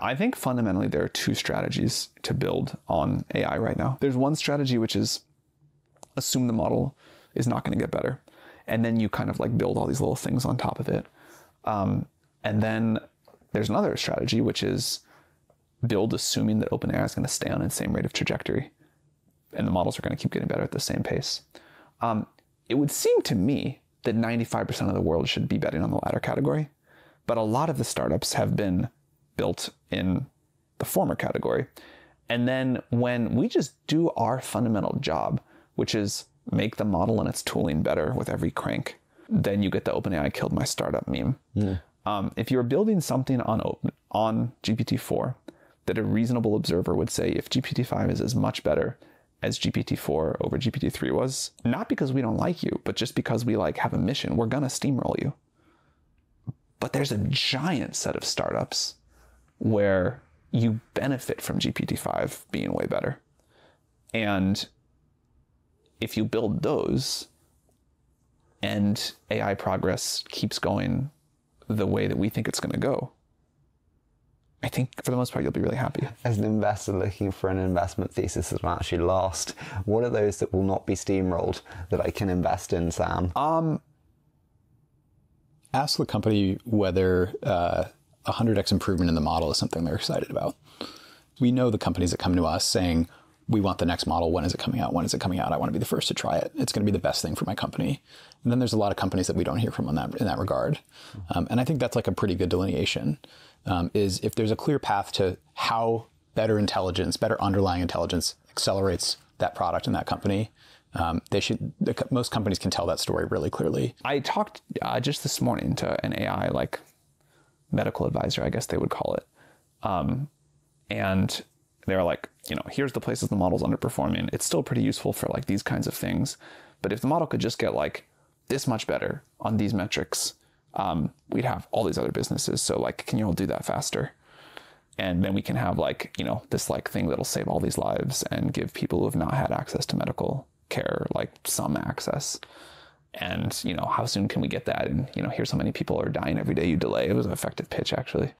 I think fundamentally there are two strategies to build on AI right now. There's one strategy which is assume the model is not going to get better, and then you kind of like build all these little things on top of it. Um, and then there's another strategy which is build assuming that OpenAI is going to stay on its same rate of trajectory, and the models are going to keep getting better at the same pace. Um, it would seem to me that 95% of the world should be betting on the latter category, but a lot of the startups have been built in the former category. And then when we just do our fundamental job, which is make the model and its tooling better with every crank, then you get the OpenAI killed my startup meme. Um, if you're building something on open, on GPT-4 that a reasonable observer would say if GPT-5 is as much better as GPT-4 over GPT-3 was, not because we don't like you, but just because we like have a mission, we're gonna steamroll you. But there's a giant set of startups where you benefit from GPT-5 being way better. And if you build those and AI progress keeps going the way that we think it's going to go, I think for the most part you'll be really happy. As an investor looking for an investment thesis that will actually last, what are those that will not be steamrolled that I can invest in, Sam? Um, Ask the company whether uh, a 100x improvement in the model is something they're excited about. We know the companies that come to us saying, we want the next model. When is it coming out? When is it coming out? I want to be the first to try it. It's going to be the best thing for my company. And then there's a lot of companies that we don't hear from in that in that regard. Um, and I think that's like a pretty good delineation. Um, is if there's a clear path to how better intelligence, better underlying intelligence accelerates that product in that company, um, they should. The, most companies can tell that story really clearly. I talked uh, just this morning to an AI like medical advisor, I guess they would call it, um, and they were like, you know, here's the places the model's underperforming. It's still pretty useful for like these kinds of things, but if the model could just get like this much better on these metrics, um, we'd have all these other businesses. So like, can you all do that faster? And then we can have like, you know, this like thing that'll save all these lives and give people who have not had access to medical care like some access. And, you know, how soon can we get that? And, you know, here's how many people are dying every day you delay. It was an effective pitch actually.